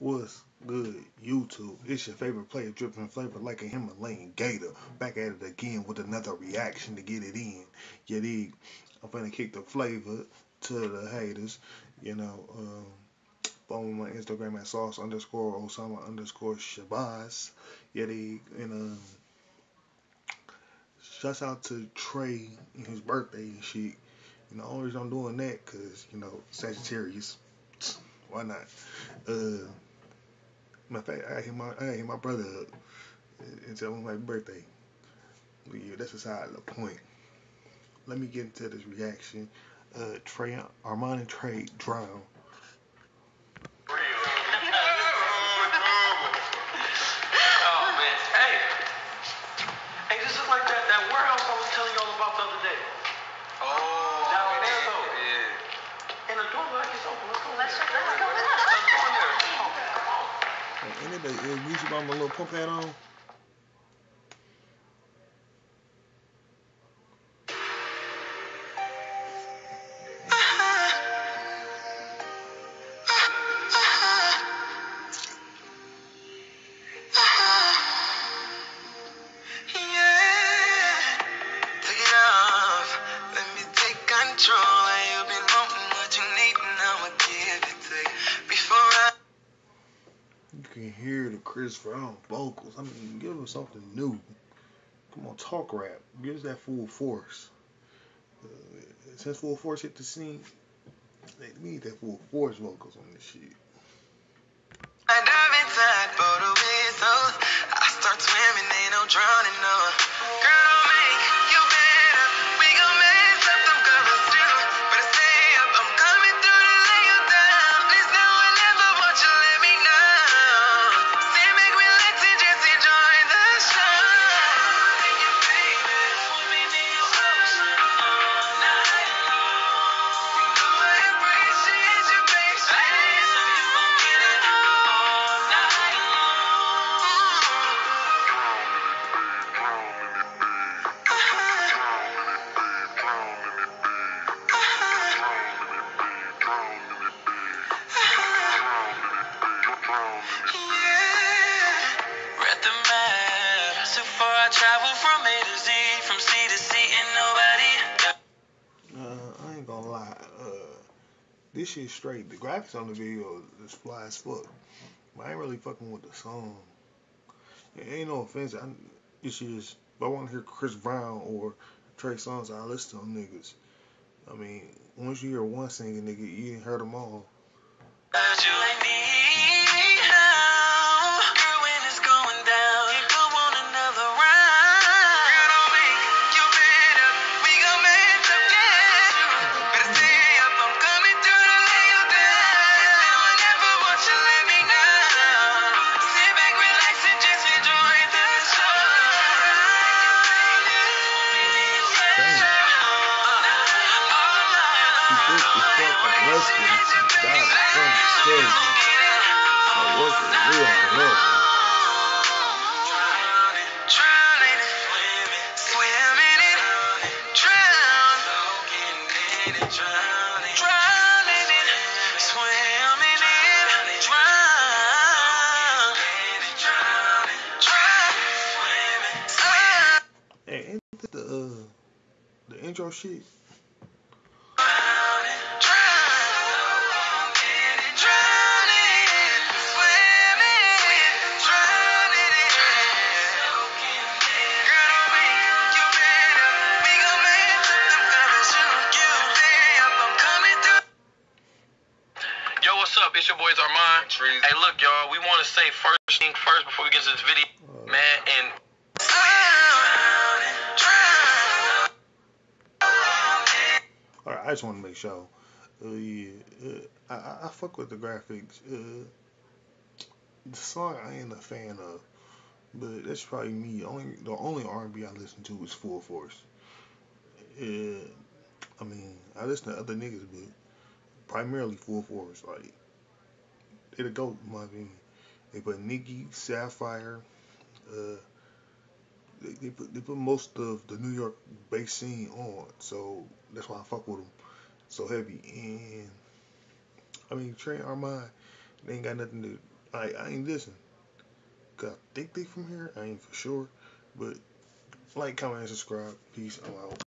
What's good, YouTube? It's your favorite player, dripping flavor like a Himalayan gator. Back at it again with another reaction to get it in. Dig? I'm finna kick the flavor to the haters. You know, um, follow my Instagram at sauce underscore Osama underscore Shabazz. You? And um, shouts out to Trey and his birthday and shit. You know, always I'm doing that because, you know, Sagittarius. Why not? Uh, Matter fact, I hit my I hit my brother up and tell him my birthday. But yeah, that's aside the point. Let me get into this reaction. Uh, Trey Armani Trey drown. The uh, YouTube on my little pump hat on? Can hear the Chris Brown vocals. I mean, give him something new. Come on, talk rap. Give us that full force. Uh, since full force hit the scene, they need that full force vocals on this shit. Travel from A to Z, from C to C, and nobody. Uh, I ain't gonna lie. Uh, this shit straight. The graphics on the video is fly as fuck. But I ain't really fucking with the song. It ain't no offense. I, it's just, if I want to hear Chris Brown or Trey Songz, I listen to them niggas. I mean, once you hear one singing nigga, you ain't heard them all. Hey, ain't the uh, the intro shit? It's your boys Armon. Hey, look, y'all. We want to say first thing first before we get to this video, uh, man. And all right, I just want to make sure. Uh, yeah, uh, I, I fuck with the graphics. Uh, the song I ain't a fan of, but that's probably me. Only the only R&B I listen to is Full Force. Uh, I mean, I listen to other niggas, but primarily Full Force. Like it'll go, my opinion. They put Nicki, Sapphire, uh, they, they, put they put most of the New York bass scene on, so that's why I fuck with them so heavy. And I mean Trey Armon, they ain't got nothing to. Like I ain't listen. Cause I think they from here. I ain't for sure. But like, comment, and subscribe. Peace. I'm out.